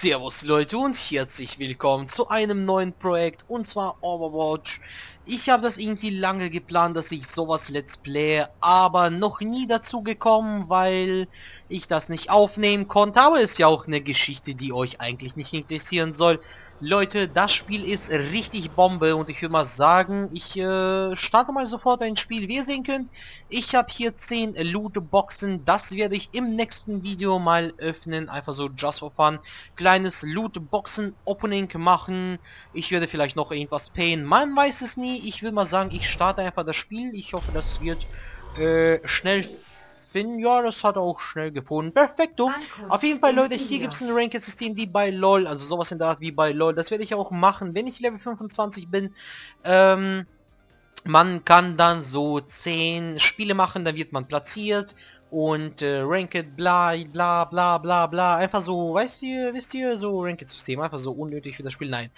Servus Leute und herzlich willkommen zu einem neuen Projekt und zwar Overwatch. Ich habe das irgendwie lange geplant, dass ich sowas Let's Play, aber noch nie dazu gekommen, weil ich das nicht aufnehmen konnte. Aber ist ja auch eine Geschichte, die euch eigentlich nicht interessieren soll. Leute, das Spiel ist richtig Bombe und ich würde mal sagen, ich äh, starte mal sofort ein Spiel. Wie ihr sehen könnt, ich habe hier 10 Lootboxen. Das werde ich im nächsten Video mal öffnen. Einfach so just for fun. Kleines Lootboxen-Opening machen. Ich werde vielleicht noch irgendwas payen. Man weiß es nie. Ich will mal sagen, ich starte einfach das Spiel. Ich hoffe, das wird äh, schnell finden. Ja, das hat er auch schnell gefunden. Perfekto. Auf jeden Fall, Leute, hier gibt es ein Ranked-System wie bei LOL. Also sowas in der Art wie bei LOL. Das werde ich auch machen, wenn ich Level 25 bin. Ähm, man kann dann so 10 Spiele machen, dann wird man platziert und äh, Ranked bla bla bla bla bla. Einfach so, weißt ihr, wisst ihr, so Ranked System, einfach so unnötig für das Spiel, nein.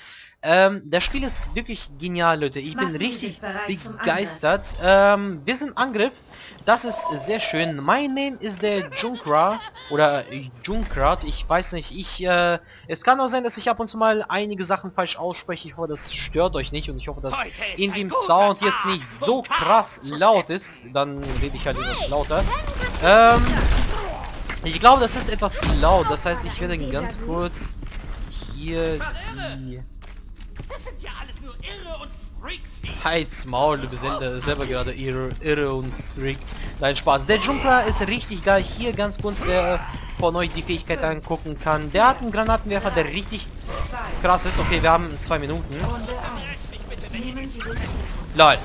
Ähm, das Spiel ist wirklich genial, Leute, ich Machen bin richtig begeistert. Ähm, wir sind Angriff, das ist sehr schön. Mein Name ist der Junkra oder Junkrat, ich weiß nicht, ich, äh, es kann auch sein, dass ich ab und zu mal einige Sachen falsch ausspreche, ich hoffe, das stört euch nicht und ich hoffe, dass irgendwie im Sound jetzt nicht so krass laut ist, dann rede ich halt etwas lauter. Ähm, ich glaube, das ist etwas zu laut. Das heißt, ich werde ganz kurz hier die... Heiz Maul, du bist selber gerade irre, irre und Freak. Nein, Spaß. Der Jungler ist richtig geil. Hier ganz kurz, wer von euch die Fähigkeit angucken kann. Der hat einen Granatenwerfer, der richtig krass ist. Okay, wir haben zwei Minuten. Lol.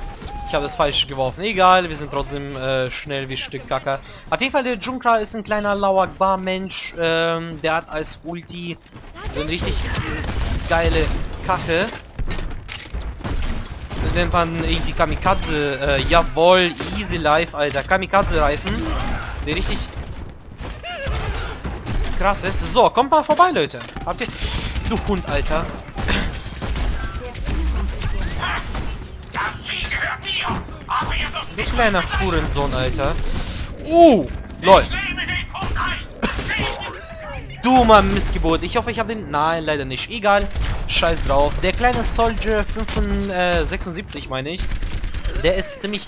Ich habe das falsch geworfen. Egal, wir sind trotzdem äh, schnell wie Stück Kacker. Auf jeden Fall, der Junkra ist ein kleiner lauerbar Mensch. Ähm, der hat als Ulti so eine richtig geile Kacke. Das nennt man irgendwie Kamikaze. Äh, jawohl, easy life, Alter. Kamikaze-Reifen. Der richtig krass ist. So, kommt mal vorbei, Leute. Habt ihr... Du Hund, Alter. Du kleiner Hurensohn, Alter. Uh, lol. Dummer Missgeburt. Ich hoffe, ich habe den... Nein, leider nicht. Egal. Scheiß drauf. Der kleine Soldier 75, äh, meine ich. Der ist ziemlich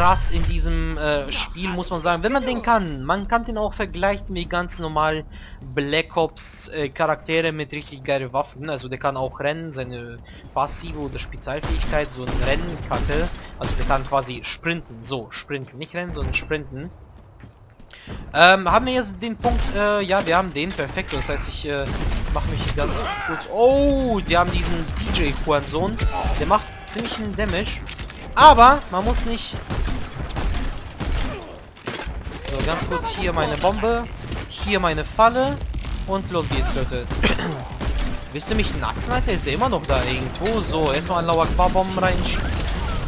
krass in diesem äh, Spiel, muss man sagen. Wenn man den kann, man kann den auch vergleichen wie ganz normal Black Ops äh, Charaktere mit richtig geile Waffen. Also der kann auch rennen, seine passive oder Spezialfähigkeit, so ein Rennkacke. Also der kann quasi sprinten, so, sprinten. Nicht rennen, sondern sprinten. Ähm, haben wir jetzt den Punkt, äh, ja, wir haben den, perfekt. Das heißt, ich äh, mache mich ganz kurz... Oh, die haben diesen DJ-Hurensohn. Der macht ziemlichen Damage. Aber man muss nicht... Ganz kurz hier meine Bombe. Hier meine Falle. Und los geht's, Leute. Wisst ihr mich natzen, Alter? Ist der immer noch da irgendwo? So, erstmal ein lauer Bomben reinschieben.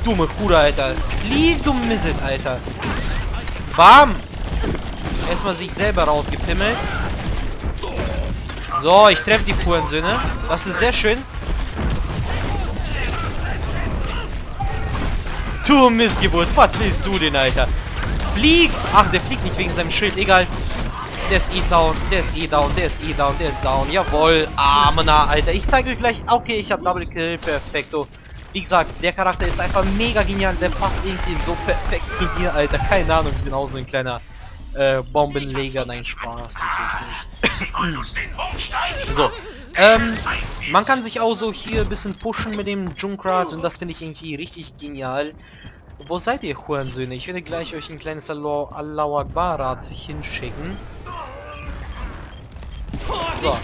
Dumme Hure, Alter. Flieg, du Misset, Alter. Bam! Erstmal sich selber rausgepimmelt. So, ich treffe die Söhne. Das ist sehr schön. Du Missgeburt, was willst du denn, Alter? Flieg! Ach, der fliegt nicht wegen seinem Schild, egal. Der ist eh down, der ist eh down, der ist eh down, der ist down. Jawohl, Amena, Alter. Ich zeige euch gleich. Okay, ich habe Double Kill, perfekto. Wie gesagt, der Charakter ist einfach mega genial. Der passt irgendwie so perfekt zu mir, Alter. Keine Ahnung, ich bin auch so ein kleiner äh, Bombenleger. Nein, Spaß, natürlich nicht. so, ähm, man kann sich auch so hier ein bisschen pushen mit dem Junkrat und das finde ich irgendwie richtig genial. Wo seid ihr, Hurensöhne? Ich werde gleich euch ein kleines Allahu Akbarat hinschicken. So.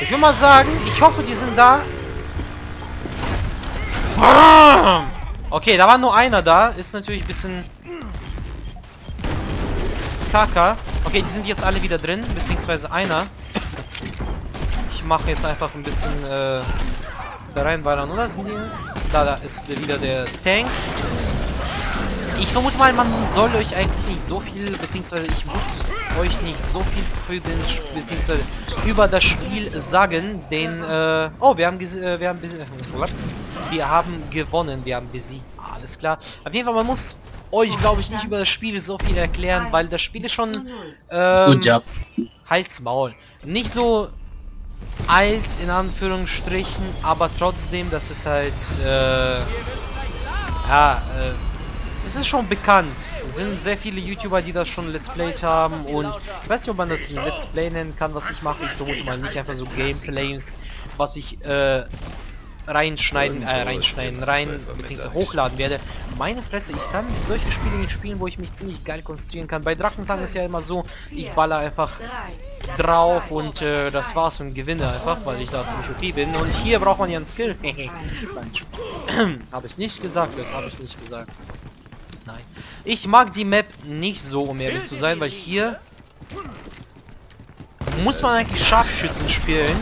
Ich will mal sagen, ich hoffe, die sind da. Okay, da war nur einer da. Ist natürlich ein bisschen... Kaka. Okay, die sind jetzt alle wieder drin, beziehungsweise einer mache jetzt einfach ein bisschen äh, da reinballern, oder? Sind die? Da, da ist wieder der Tank. Ich vermute mal, man soll euch eigentlich nicht so viel, beziehungsweise ich muss euch nicht so viel für den, beziehungsweise über das Spiel sagen, denn, äh, oh, wir haben, äh, wir haben, wir haben gewonnen, wir haben besiegt, alles klar. Auf jeden Fall, man muss euch, glaube ich, nicht über das Spiel so viel erklären, weil das Spiel ist schon, ähm, Gut, ja. Halsmaul. Nicht so alt in Anführungsstrichen, aber trotzdem, das ist halt, äh, ja, äh, das ist schon bekannt. Es sind sehr viele YouTuber, die das schon Let's Played haben und ich weiß nicht, ob man das Let's Play nennen kann, was ich mache. Ich vermute mal nicht einfach so Gameplays, was ich, äh, reinschneiden, äh, reinschneiden, rein, beziehungsweise hochladen werde. Meine Fresse, ich kann solche Spiele nicht spielen, wo ich mich ziemlich geil konzentrieren kann. Bei Drachensang ist ja immer so, ich baller einfach drauf und äh, das war's und gewinne einfach, weil ich da ziemlich okay bin. Und hier braucht man ja einen Skill. habe ich nicht gesagt, habe ich nicht gesagt. Nein. Ich mag die Map nicht so, um ehrlich zu sein, weil hier muss man eigentlich Scharfschützen spielen.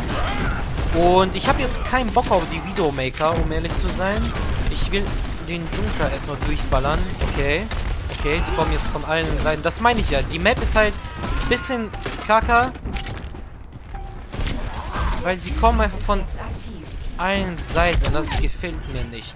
Und ich habe jetzt keinen Bock auf die Videomaker, um ehrlich zu sein. Ich will den Junker erstmal durchballern. Okay. Okay, die kommen jetzt von allen Seiten. Das meine ich ja. Die Map ist halt ein bisschen kacker. Weil sie kommen einfach von allen Seiten. Und das gefällt mir nicht.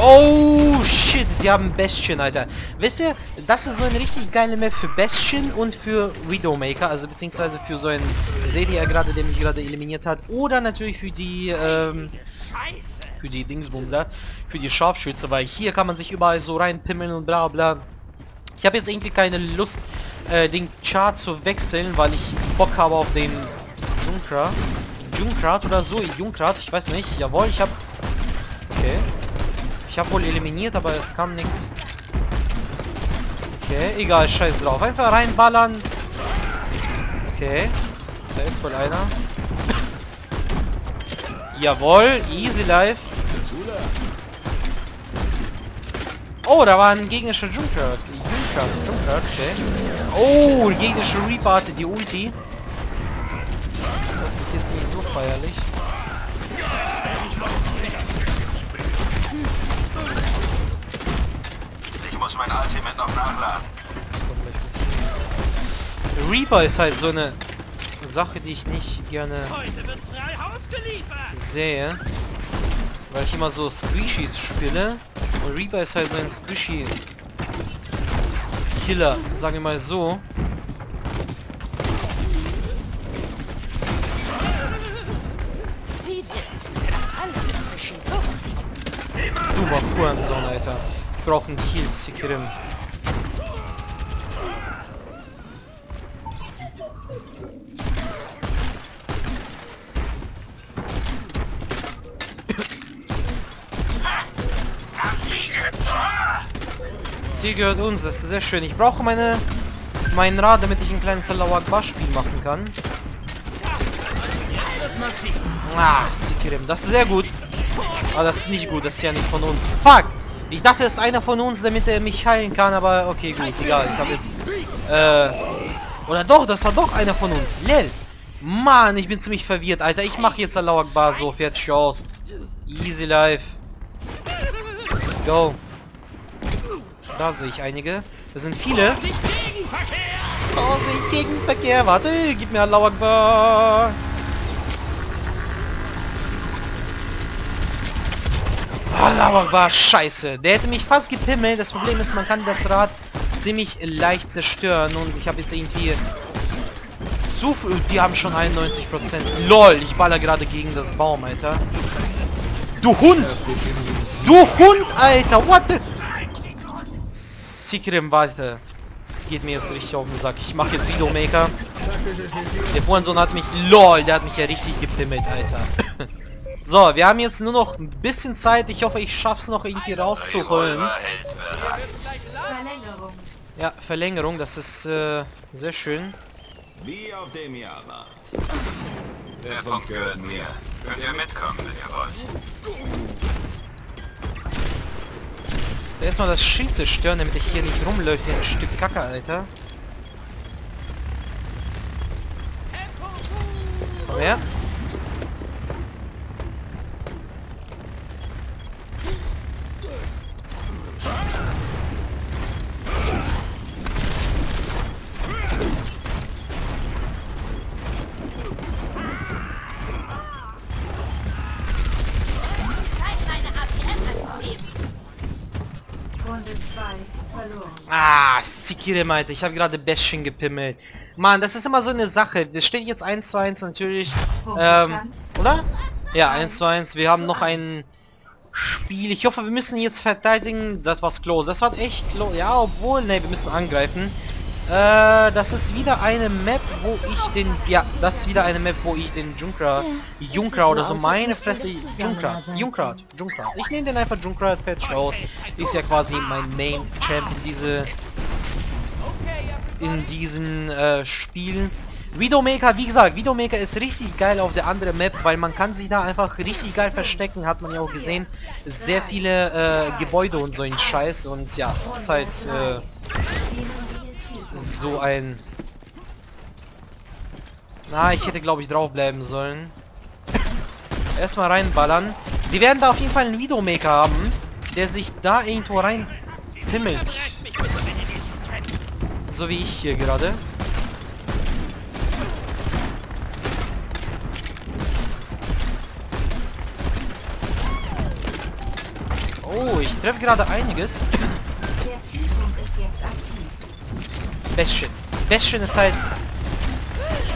Oh, shit, die haben Bastion, Alter. Wisst ihr, das ist so eine richtig geile Map für Bastion und für Widowmaker, also beziehungsweise für so einen Serie gerade, der mich gerade eliminiert hat. Oder natürlich für die, ähm, für die Dingsbums da, für die Scharfschütze, weil hier kann man sich überall so reinpimmeln und bla bla. Ich habe jetzt irgendwie keine Lust, äh, den Chart zu wechseln, weil ich Bock habe auf den Junkrat. Junkrat oder so, Junkrat, ich weiß nicht. Jawohl, ich habe... Habe wohl eliminiert, aber es kam nichts. Okay, egal, scheiß drauf. Einfach reinballern. Okay. Da ist wohl einer. Jawohl, easy life. Oh, da war ein gegnerischer Junker. Junker, Junker, okay. Oh, gegnerische Reaper hatte die Ulti. Das ist jetzt nicht so feierlich. muss mein Ultimate noch nachladen. Reaper ist halt so eine Sache, die ich nicht gerne sehe. Weil ich immer so Squishies spiele. Und Reaper ist halt so ein Squishy Killer, sagen wir mal so. Du mal Hurensohn, Alter brauchen Heal Sikirim. Sie gehört uns, das ist sehr schön. Ich brauche meine mein Rad, damit ich ein kleines Allahu Spiel machen kann. Ah, Sikirim, das ist sehr gut. Aber das ist nicht gut, das ist ja nicht von uns. Fuck! Ich dachte, es ist einer von uns, damit er mich heilen kann, aber okay, gut, egal. Ich habe jetzt... Äh... Oder doch, das war doch einer von uns. Lel. Mann, ich bin ziemlich verwirrt, Alter. Ich mache jetzt Allahu Akbar so, fertig aus. Easy life. Go. Da sehe ich einige. Das sind viele. Vorsicht, Gegenverkehr. Warte, gib mir Allahu Akbar. Allah war scheiße. Der hätte mich fast gepimmelt. Das Problem ist, man kann das Rad ziemlich leicht zerstören. Und ich habe jetzt irgendwie... Zu. Die haben schon 91%. LOL, ich baller gerade gegen das Baum, Alter. Du Hund! Du Hund, Alter! What the... Sikrim, warte. Das geht mir jetzt richtig auf den Sack. Ich mache jetzt Videomaker. Der Hurensohn hat mich... LOL, der hat mich ja richtig gepimmelt, Alter. So, wir haben jetzt nur noch ein bisschen Zeit. Ich hoffe, ich schaff's noch irgendwie rauszuholen. Verlängerung. Ja, Verlängerung, das ist äh, sehr schön. Wie auf dem Jahrmarkt. Der Funk gehört mir. Könnt ihr mitkommen, wenn ihr wollt. Erstmal das Schild zerstören, damit ich hier nicht rumläufe wie ein Stück Kacke, Alter. Sikirem, Alter. Ich habe gerade Bäschchen gepimmelt. Mann, das ist immer so eine Sache. Wir stehen jetzt 1 zu 1 natürlich. Ähm, oder? Ja, 1 zu 1. Wir haben noch ein Spiel. Ich hoffe, wir müssen jetzt verteidigen. Das war close. Das war echt close. Ja, obwohl, ne, wir müssen angreifen. Äh, das ist wieder eine Map, wo ich den... Ja, das ist wieder eine Map, wo ich den Junkrat... Ja, Junkrat oder so, meine Fresse... Junkrat, Junkrat, Junkrat. Ich nehme den einfach Junkrat Fetch aus. Ist ja quasi mein Main Champ in diese... In diesen äh, Spielen. Widowmaker, wie gesagt, Widowmaker ist richtig geil auf der anderen Map, weil man kann sich da einfach richtig geil verstecken, hat man ja auch gesehen. Sehr viele äh, Gebäude und so ein Scheiß und ja, ist halt äh, so ein... Na, ich hätte glaube ich draufbleiben sollen. Erstmal reinballern. Sie werden da auf jeden Fall einen Videomaker haben, der sich da irgendwo rein himmelt. So wie ich hier gerade. Oh, ich treffe gerade einiges. Der Zielpunkt ist jetzt aktiv. Bastion. Bastion ist halt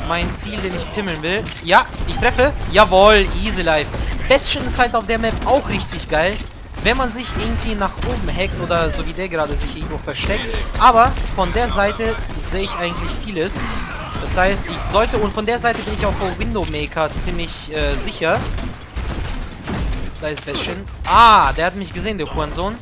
mein Ziel, den ich pimmeln will. Ja, ich treffe. Jawohl, easy life. Bastion ist halt auf der Map auch richtig geil. Wenn man sich irgendwie nach oben hackt oder so wie der gerade sich irgendwo versteckt. Aber von der Seite sehe ich eigentlich vieles. Das heißt, ich sollte... Und von der Seite bin ich auch vor Window Maker ziemlich äh, sicher. Da ist Bastion. Ah, der hat mich gesehen, der Hurensohn.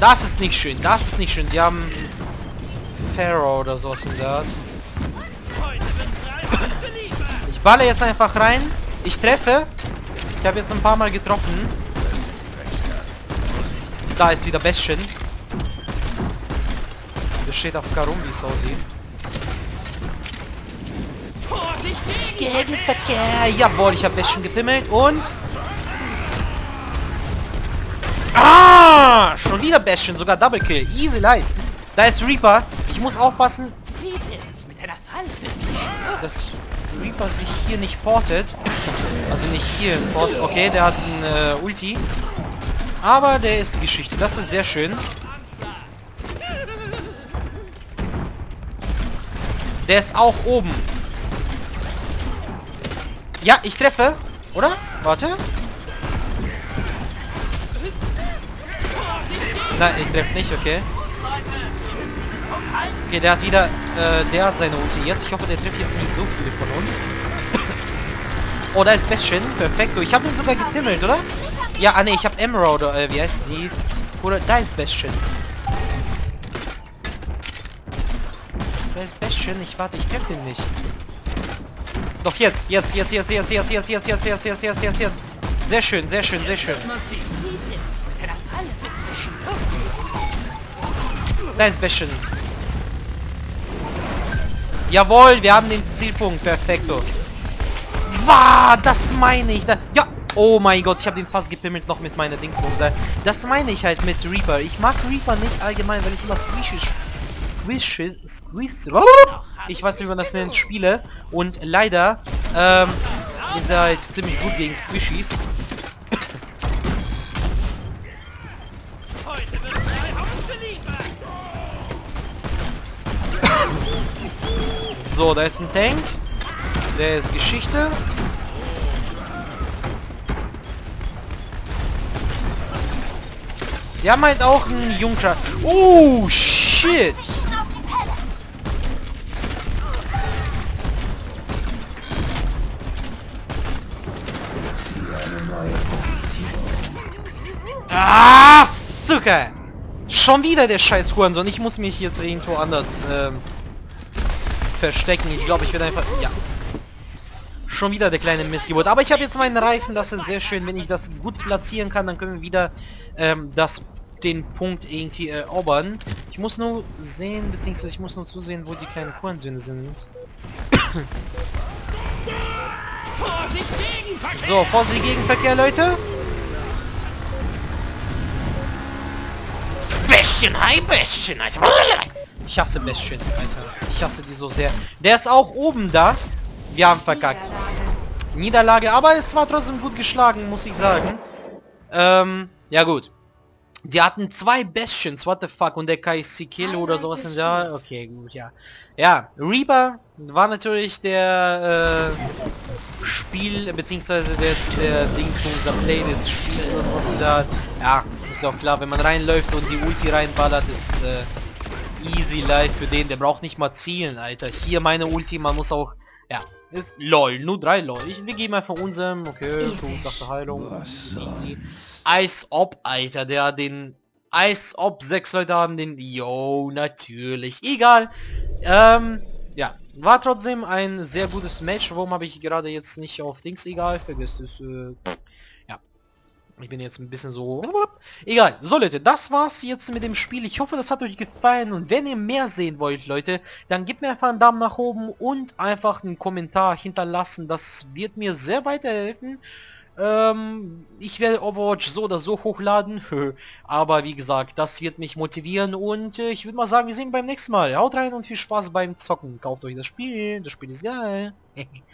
Das ist nicht schön, das ist nicht schön. Die haben Pharaoh oder sowas in der Art. Ich balle jetzt einfach rein. Ich treffe. Ich habe jetzt ein paar Mal getroffen. Da ist wieder Bastion. Das steht auf Karum, wie es aussieht. Gegenverkehr. Jawohl, ich habe Bastion gepimmelt und... Ah! Schon wieder Bastion, sogar Double Kill. Easy life. Da ist Reaper. Ich muss aufpassen, dass Reaper sich hier nicht portet. Also nicht hier portet. Okay, der hat ein äh, Ulti. Aber der ist Geschichte. Das ist sehr schön. Der ist auch oben. Ja, ich treffe. Oder? Warte. Nein, ich treffe nicht, okay. Okay, der hat wieder, äh, der hat seine Ulti jetzt. Ich hoffe, der trifft jetzt nicht so viele von uns. oh, da ist Bastion. Perfekt. Ich habe den sogar gepimmelt, oder? Ja, ah ne, ich habe Emerald, äh, wie heißt die? Oder, da ist Bastion. Da ist Bastion. Ich warte, ich treffe den nicht. Doch jetzt, jetzt, jetzt, jetzt, jetzt, jetzt, jetzt, jetzt, jetzt, jetzt, jetzt, jetzt, jetzt, jetzt. Sehr schön, sehr schön, sehr schön. Da ist Bastion. Jawohl, wir haben den Zielpunkt. Perfekto. Wow, das meine ich. Da, ja. Oh mein Gott, ich habe den fast gepimmelt noch mit meiner Dingsbums. Das meine ich halt mit Reaper. Ich mag Reaper nicht allgemein, weil ich immer squishy, squishy, squishy, ich weiß nicht, wie man das nennt, spiele. Und leider ähm, ist er halt ziemlich gut gegen Squishies. So, da ist ein Tank. Der ist Geschichte. Die haben halt auch einen Junker. Oh, shit. Ah, Zucker. Schon wieder der scheiß Hurensohn. Ich muss mich jetzt irgendwo anders ähm, verstecken. Ich glaube, ich werde einfach... Ja. Schon wieder der kleine Missgeburt. Aber ich habe jetzt meinen Reifen. Das ist sehr schön. Wenn ich das gut platzieren kann, dann können wir wieder ähm, das den Punkt irgendwie erobern. Ich muss nur sehen, beziehungsweise ich muss nur zusehen, wo die kleinen Kurensöhne sind. so, Vorsicht Gegenverkehr, Leute. Bestien, hi Bestien, Alter. Ich hasse Bastions, Alter. Ich hasse die so sehr. Der ist auch oben da. Wir haben verkackt. Niederlage, aber es war trotzdem gut geschlagen, muss ich sagen. Ähm, ja gut. Die hatten zwei Bastions, what the fuck, und der KSC Kill oder sowas in der... Okay, gut, ja. Ja, Reaper war natürlich der äh, Spiel, beziehungsweise der, der Dings von unser Play des Spiels oder sowas in der... Ja, ist auch klar, wenn man reinläuft und die Ulti reinballert, ist äh, easy life für den, der braucht nicht mal zielen, Alter. Hier meine Ulti, man muss auch... Ja, ist lol, nur drei lol. Ich, wir geben einfach unserem, okay, für uns sagt Heilung. Easy. Als ob, Alter, der den... Als ob sechs Leute haben den... Yo, natürlich. Egal. Ähm, ja. War trotzdem ein sehr gutes Match. Warum habe ich gerade jetzt nicht auf Dings egal? Vergiss es. Äh. Ich bin jetzt ein bisschen so... Egal. So Leute, das war's jetzt mit dem Spiel. Ich hoffe, das hat euch gefallen. Und wenn ihr mehr sehen wollt, Leute, dann gebt mir einfach einen Daumen nach oben und einfach einen Kommentar hinterlassen. Das wird mir sehr weiterhelfen. Ähm, ich werde Overwatch so oder so hochladen, aber wie gesagt, das wird mich motivieren und äh, ich würde mal sagen, wir sehen beim nächsten Mal. Haut rein und viel Spaß beim Zocken. Kauft euch das Spiel, das Spiel ist geil.